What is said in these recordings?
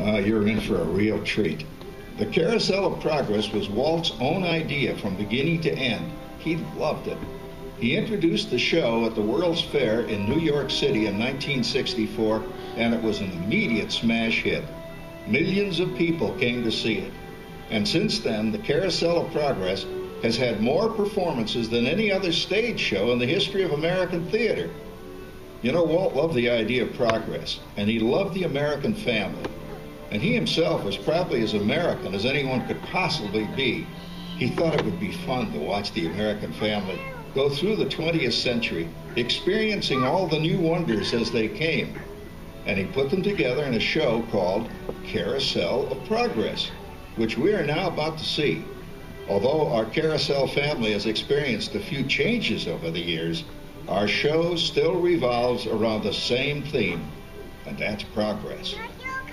Uh, you're in for a real treat. The Carousel of Progress was Walt's own idea from beginning to end. He loved it. He introduced the show at the World's Fair in New York City in 1964, and it was an immediate smash hit. Millions of people came to see it. And since then, the Carousel of Progress has had more performances than any other stage show in the history of American theater. You know, Walt loved the idea of progress, and he loved the American family. And he himself was probably as American as anyone could possibly be. He thought it would be fun to watch the American family go through the 20th century, experiencing all the new wonders as they came. And he put them together in a show called Carousel of Progress, which we are now about to see. Although our Carousel family has experienced a few changes over the years, our show still revolves around the same theme, and that's progress.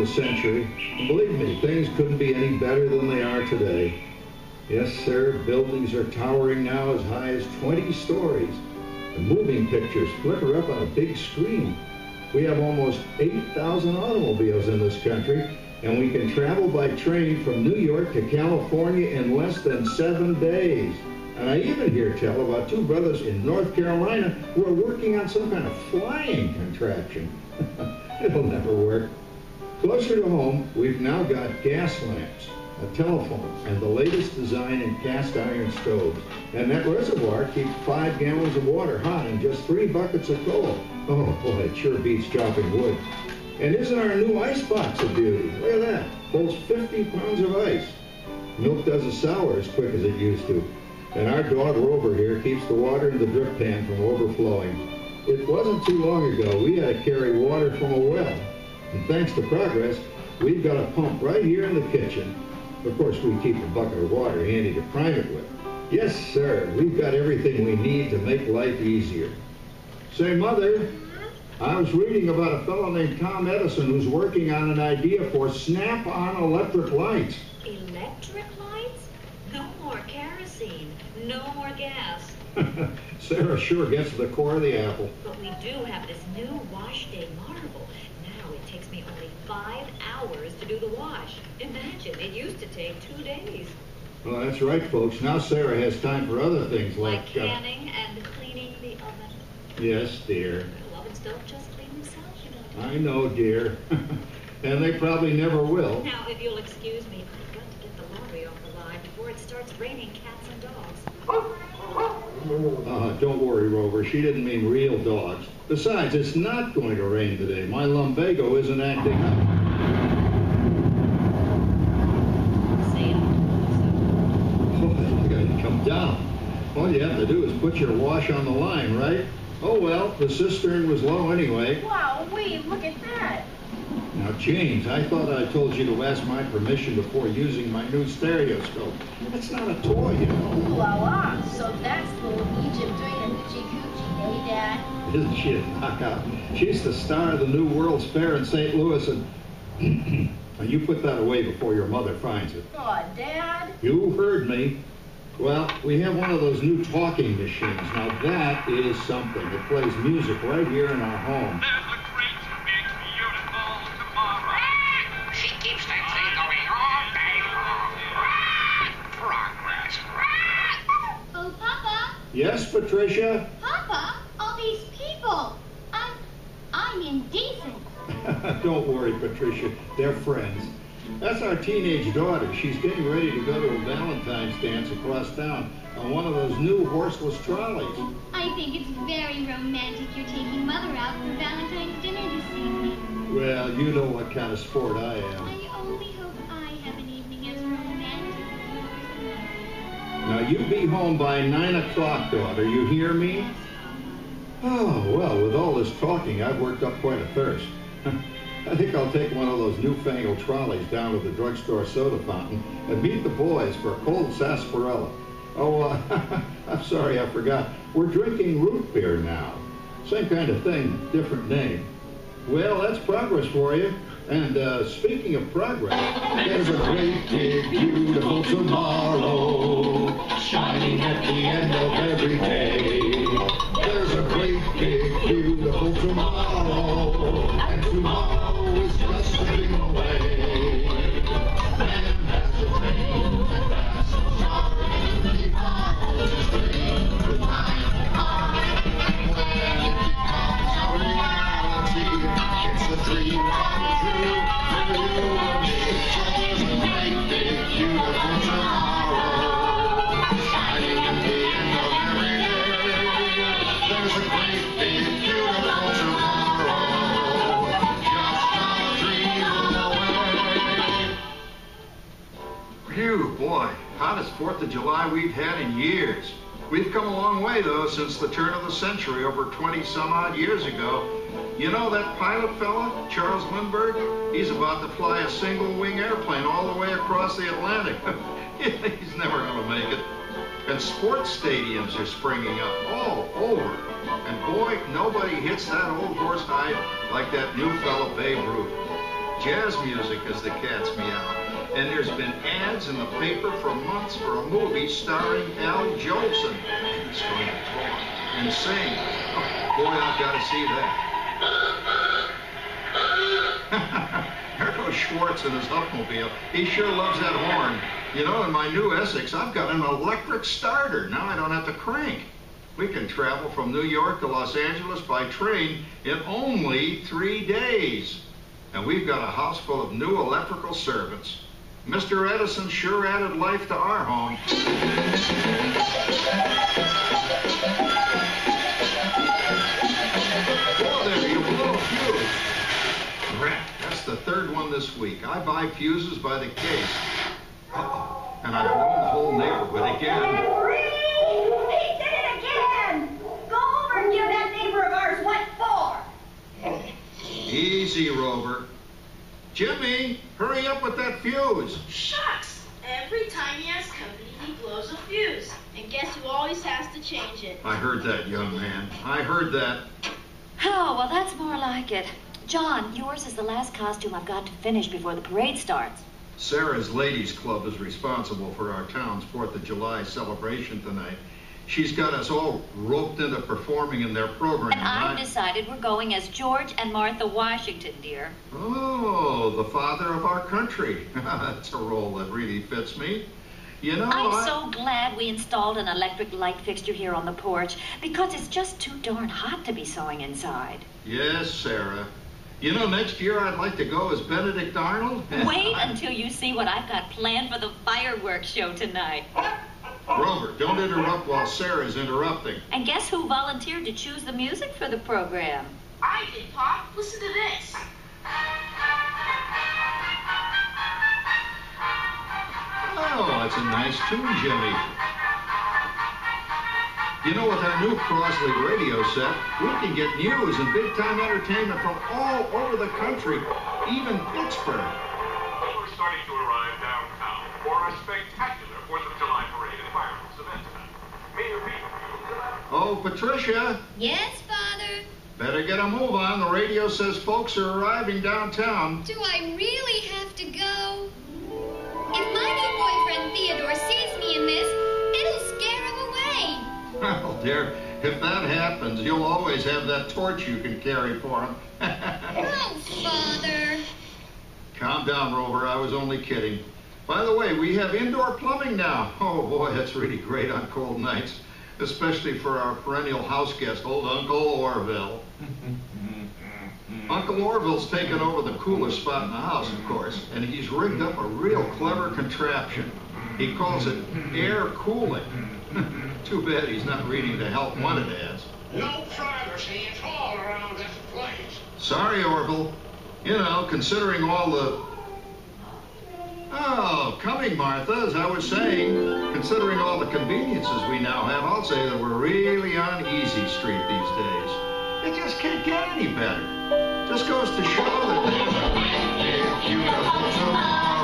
the century. And believe me, things couldn't be any better than they are today. Yes, sir, buildings are towering now as high as 20 stories. The moving pictures flicker up on a big screen. We have almost 8,000 automobiles in this country, and we can travel by train from New York to California in less than seven days. And I even hear tell about two brothers in North Carolina who are working on some kind of flying contraption. It'll never work. Closer to home, we've now got gas lamps, a telephone, and the latest design in cast iron stoves. And that reservoir keeps five gallons of water hot in just three buckets of coal. Oh boy, it sure beats chopping wood. And isn't our new ice box a beauty? Look at that. Holds 50 pounds of ice. Milk doesn't sour as quick as it used to. And our dog Rover here keeps the water in the drip pan from overflowing. It wasn't too long ago we had to carry water from a well. And thanks to progress, we've got a pump right here in the kitchen. Of course, we keep a bucket of water handy to prime it with. Yes, sir, we've got everything we need to make life easier. Say, Mother, I was reading about a fellow named Tom Edison who's working on an idea for snap-on electric lights. Electric lights? No more kerosene. No more gas. Sarah sure gets to the core of the apple. But we do have this new wash day marvel. Now it takes me only five hours to do the wash. Imagine, it used to take two days. Well, that's right, folks. Now Sarah has time for other things like... Like uh, canning and cleaning the oven. yes, dear. Well, ovens don't just clean themselves, you know. I know, dear. and they probably never will. Now, if you'll excuse me, I've got to get the laundry off the line before it starts raining cats and dogs. Uh, don't worry, Rover. She didn't mean real dogs. Besides, it's not going to rain today. My lumbago isn't acting up. Oh, you gotta come down. All you have to do is put your wash on the line, right? Oh well, the cistern was low anyway. Wow, wait, look at that. Now, James, I thought I told you to ask my permission before using my new stereoscope. It's not a toy, you know. Ooh la la. So that's little Egypt doing a hoochie coochie, hey, Dad? Isn't she a knockout? She's the star of the new World's Fair in St. Louis, and now you put that away before your mother finds it. Aw, Dad. You heard me. Well, we have one of those new talking machines. Now that is something. It plays music right here in our home. Yes, Patricia? Papa, all these people. I'm, I'm indecent. Don't worry, Patricia. They're friends. That's our teenage daughter. She's getting ready to go to a Valentine's dance across town on one of those new horseless trolleys. I think it's very romantic you're taking Mother out for Valentine's dinner this evening. Well, you know what kind of sport I am. I you be home by 9 o'clock, daughter. You hear me? Oh, well, with all this talking, I've worked up quite a thirst. I think I'll take one of those newfangled trolleys down to the drugstore soda fountain and meet the boys for a cold sarsaparilla. Oh, uh, I'm sorry, I forgot. We're drinking root beer now. Same kind of thing, different name. Well, that's progress for you. And uh, speaking of progress, there's a great big beautiful tomorrow shining at the end of every day. There's a great big beautiful tomorrow, and tomorrow 4th we've had in years. We've come a long way, though, since the turn of the century, over 20 some odd years ago. You know that pilot fella, Charles Lindbergh? He's about to fly a single wing airplane all the way across the Atlantic. He's never going to make it. And sports stadiums are springing up all over. And boy, nobody hits that old horse hide like that new fella Babe Ruth. Jazz music is the cat's meow. And there's been ads in the paper for months for a movie starring Al Jolson. He's going to talk and sing. Oh, boy, I've got to see that. there goes Schwartz in his Hupmobile. He sure loves that horn. You know, in my new Essex, I've got an electric starter. Now I don't have to crank. We can travel from New York to Los Angeles by train in only three days. And we've got a house full of new electrical servants. Mr. Edison sure added life to our home. Whoa there, you blew a fuse. Rat, that's the third one this week. I buy fuses by the case. Uh-oh. And I blown the whole neighborhood again. He did it again! Go over and give that neighbor of ours what for. Easy, Rover. Jimmy, hurry up with that fuse. Shucks! Every time he has company, he blows a fuse. And guess who always has to change it? I heard that, young man. I heard that. Oh, well, that's more like it. John, yours is the last costume I've got to finish before the parade starts. Sarah's Ladies Club is responsible for our town's 4th of July celebration tonight. She's got us all roped into performing in their program. And I've I- decided we're going as George and Martha Washington, dear. Oh, the father of our country. That's a role that really fits me. You know, I'm I- so glad we installed an electric light fixture here on the porch because it's just too darn hot to be sewing inside. Yes, Sarah. You know, next year I'd like to go as Benedict Arnold. Wait until you see what I've got planned for the fireworks show tonight. Rover, don't interrupt while Sarah's interrupting. And guess who volunteered to choose the music for the program? I did, Pop. Listen to this. Oh, that's a nice tune, Jimmy. You know, with our new Crosley radio set, we can get news and big-time entertainment from all over the country, even Pittsburgh. We're starting to arrive downtown for a spectacular 4th of July parade and fireworks event tonight. Mayor Pete, Oh, Patricia, Yes, Father? better get a move on. The radio says folks are arriving downtown. Do I really have to go? If my new boyfriend Theodore sees me in this, it'll scare him away. Well, dear, if that happens, you'll always have that torch you can carry for him. Oh, Father. Calm down, Rover. I was only kidding. By the way, we have indoor plumbing now. Oh, boy, that's really great on cold nights, especially for our perennial house guest, old Uncle Orville. Uncle Orville's taken over the coolest spot in the house, of course, and he's rigged up a real clever contraption. He calls it air cooling. Too bad he's not reading the help wanted ads. No privacy at all around this place. Sorry, Orville. You know, considering all the. Oh, coming, Martha, as I was saying, considering all the conveniences we now have, I'll say that we're really on easy street these days. It just can't get any better. Just goes to show that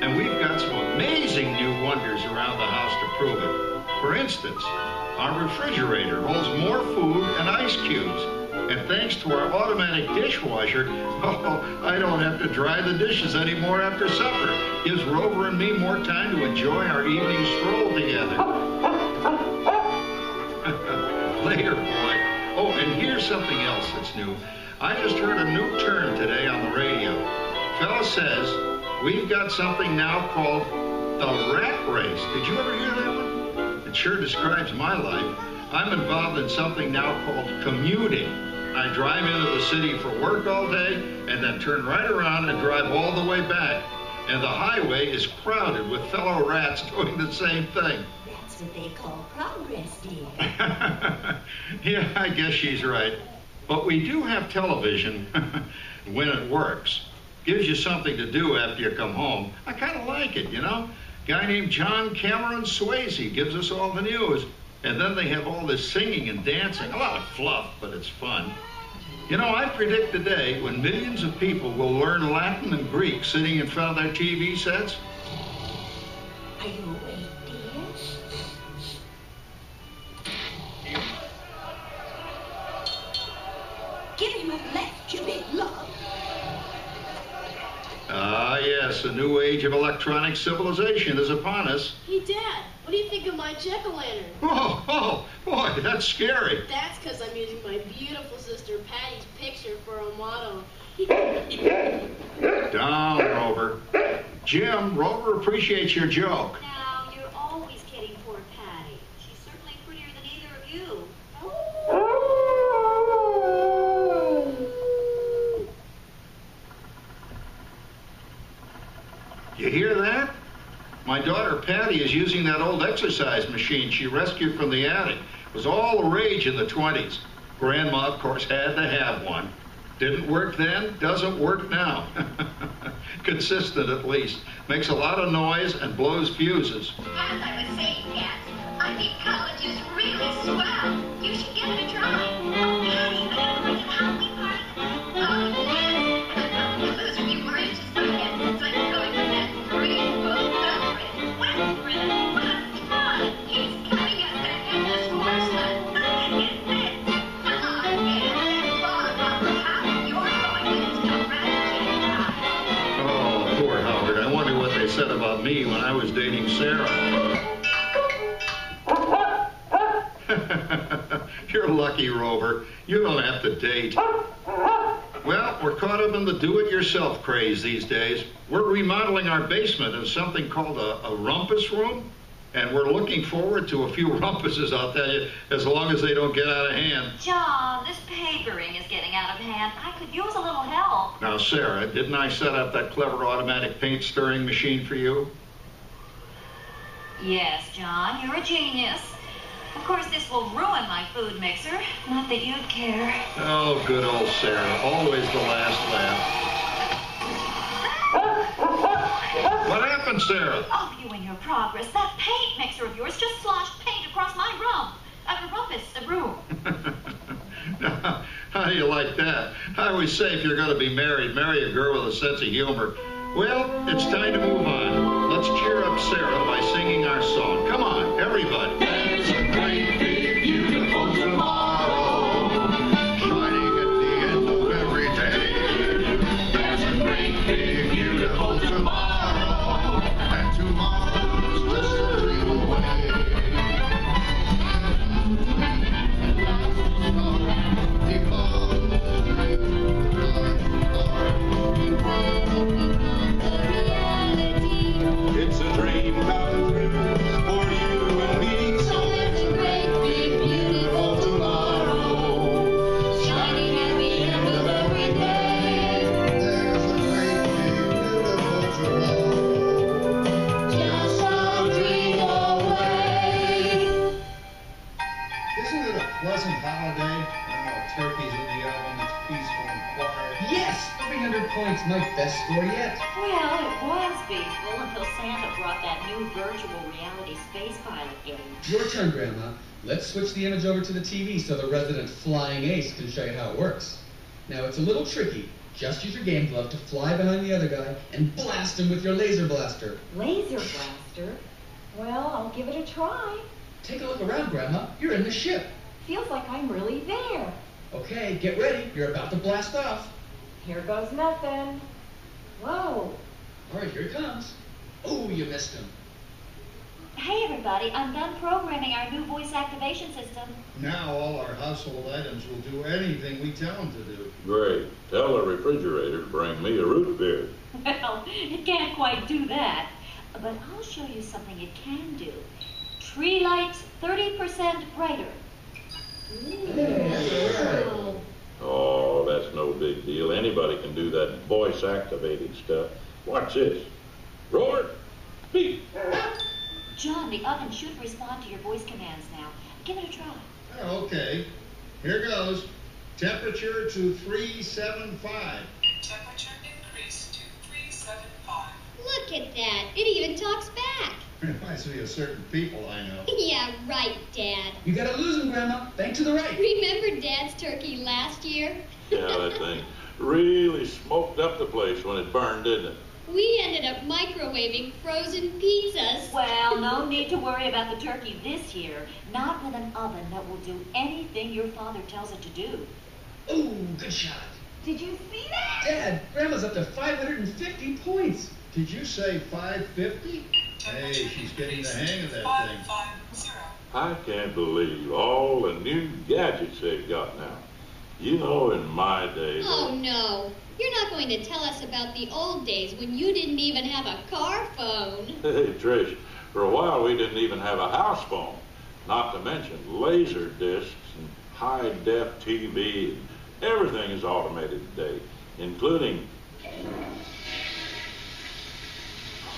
And we've got some amazing new wonders around the house to prove it. For instance, our refrigerator holds more food and ice cubes. And thanks to our automatic dishwasher, oh, I don't have to dry the dishes anymore after supper. Gives Rover and me more time to enjoy our evening stroll together. Later, boy. Oh, and here's something else that's new. I just heard a new term today on the radio. Fella says we've got something now called the rat race. Did you ever hear that one? It sure describes my life. I'm involved in something now called commuting. I drive into the city for work all day and then turn right around and drive all the way back. And the highway is crowded with fellow rats doing the same thing. That's what they call progress, dear. yeah, I guess she's right. But we do have television when it works. Gives you something to do after you come home. I kind of like it, you know? Guy named John Cameron Swayze gives us all the news. And then they have all this singing and dancing. A lot of fluff, but it's fun. You know, I predict the day when millions of people will learn Latin and Greek sitting in front of their TV sets. Are you awake, A new age of electronic civilization is upon us. Hey, Dad, what do you think of my jack-o'-lantern? Oh, oh, oh boy, that's scary. That's because I'm using my beautiful sister Patty's picture for a motto. Down, Rover. Jim, Rover appreciates your joke. Now, you're always kidding poor Patty. She's certainly prettier than either of you. You hear that? My Patty is using that old exercise machine she rescued from the attic. It was all the rage in the 20s. Grandma, of course, had to have one. Didn't work then, doesn't work now. Consistent at least. Makes a lot of noise and blows fuses. Lucky, Rover. You don't have to date. Well, we're caught up in the do-it-yourself craze these days. We're remodeling our basement in something called a, a rumpus room, and we're looking forward to a few rumpuses, I'll tell you, as long as they don't get out of hand. John, this papering is getting out of hand. I could use a little help. Now, Sarah, didn't I set up that clever automatic paint stirring machine for you? Yes, John, you're a genius. Of course, this will ruin my food mixer. Not that you'd care. Oh, good old Sarah. Always the last laugh. What happened, Sarah? Oh, you and your progress. That paint mixer of yours just sloshed paint across my rump. Uh, rump office, a room. Now, how do you like that? I always say if you're going to be married, marry a girl with a sense of humor. Well, it's time to move on. Let's cheer up Sarah by singing 300 points, my best score yet. Well, it was peaceful until Santa brought that new virtual reality space pilot game. Your turn, Grandma. Let's switch the image over to the TV so the resident flying ace can show you how it works. Now, it's a little tricky. Just use your game glove to fly behind the other guy and blast him with your laser blaster. Laser blaster? Well, I'll give it a try. Take a look around, Grandma. You're in the ship. Feels like I'm really there. Okay, get ready. You're about to blast off. Here goes nothing. Whoa. All right, here it comes. Oh, you missed him. Hey, everybody, I'm done programming our new voice activation system. Now all our household items will do anything we tell them to do. Great. Tell the refrigerator to bring me a root beer. Well, it can't quite do that. But I'll show you something it can do. Tree lights 30% brighter. Ooh. Oh, that's no big deal. Anybody can do that voice activated stuff. Watch this. Roar. Beep. John, the oven should respond to your voice commands now. Give it a try. Okay. Here goes. Temperature to 375. Temperature increase to 375. Look at that. It even talks back. Reminds me of certain people I know. yeah, right, Dad. You gotta lose him, Grandma. Bank to the right. Remember Dad's turkey last year? Yeah, that thing really smoked up the place when it burned, didn't it? We ended up microwaving frozen pizzas. Well, no need to worry about the turkey this year. Not with an oven that will do anything your father tells it to do. Ooh, good shot. Did you see that? Dad, Grandma's up to 550 points. Did you say 550? Hey, she's getting the hang of that thing. 550. I can't believe all the new gadgets they've got now. You know, in my day, Oh no. You're not going to tell us about the old days when you didn't even have a car phone. hey, Trish, for a while we didn't even have a house phone. Not to mention laser discs and high def TV. And everything is automated today, including,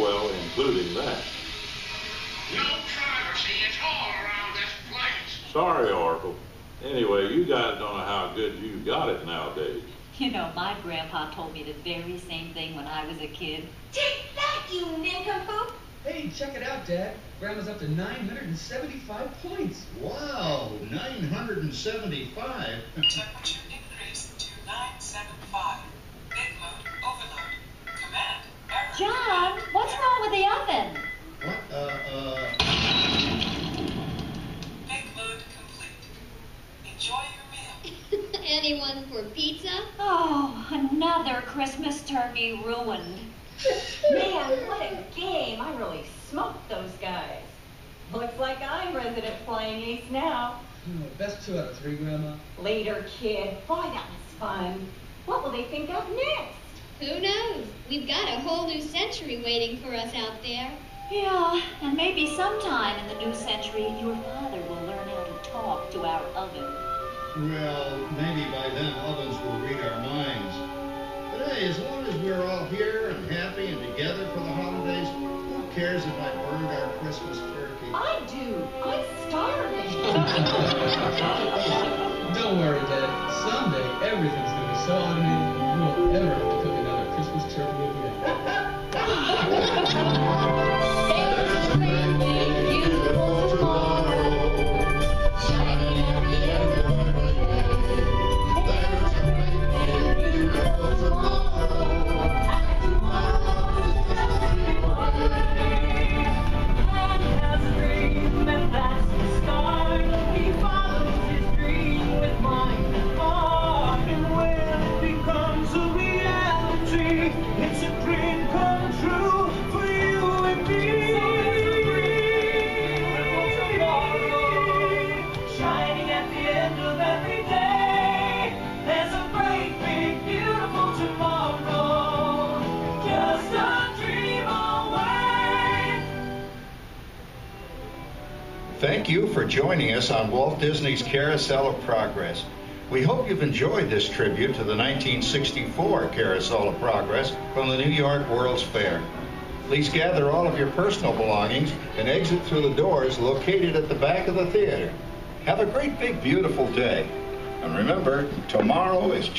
well, including that. No privacy at all around this place. Sorry, Orville. Anyway, you guys don't know how good you got it nowadays. You know, my grandpa told me the very same thing when I was a kid. Take that, you nincompoop! Hey, check it out, Dad. Grandma's up to 975 points. Wow, 975. with the oven? What? Uh, uh, Big complete. Enjoy your meal. Anyone for pizza? Oh, another Christmas turkey ruined. Man, what a game. I really smoked those guys. Looks like I'm resident flying ace now. Oh, best two out of three, Grandma. Later, kid. Boy, that was fun. What will they think of next? Who knows? We've got a whole new century waiting for us out there. Yeah, and maybe sometime in the new century, your father will learn how to talk to our oven. well, maybe by then ovens will read our minds. But hey, as long as we're all here and happy and together for the holidays, who cares if I burned our Christmas turkey? I do. I'm starving. Don't worry, Dad. Someday everything's gonna be so automated you won't ever have to cook another Christmas turkey again. There's a Thank you for joining us on Walt Disney's Carousel of Progress. We hope you've enjoyed this tribute to the 1964 Carousel of Progress from the New York World's Fair. Please gather all of your personal belongings and exit through the doors located at the back of the theater. Have a great, big, beautiful day. And remember, tomorrow is